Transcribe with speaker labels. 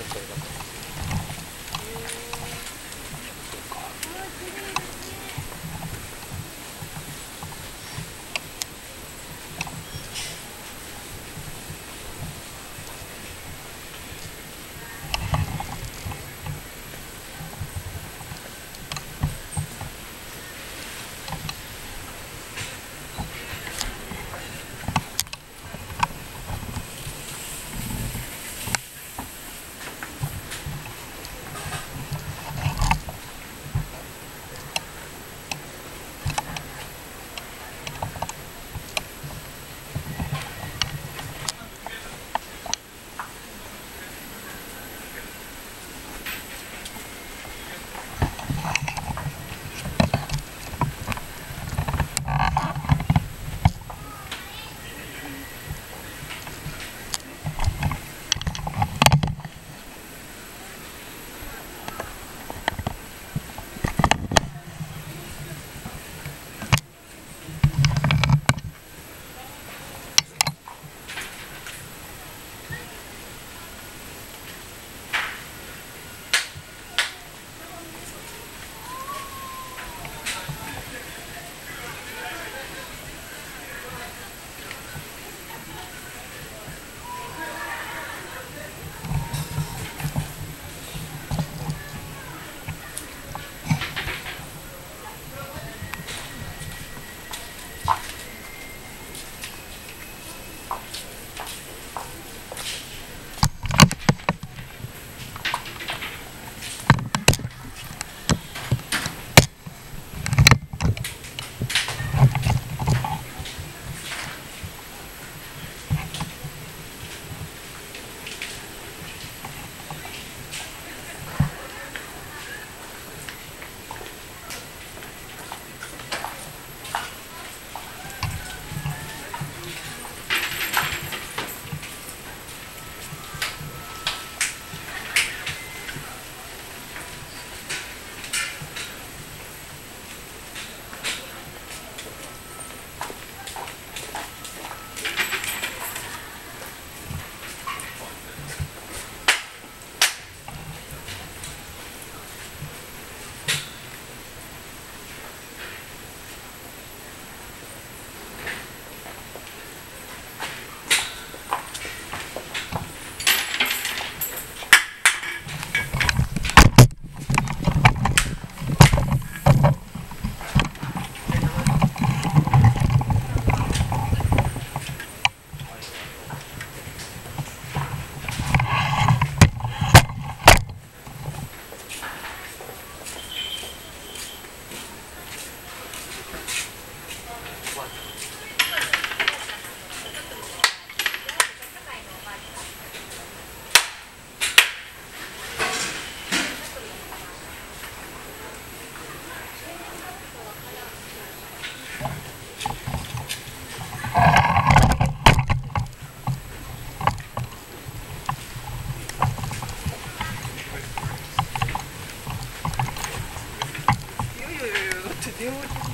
Speaker 1: Just say that.
Speaker 2: dude.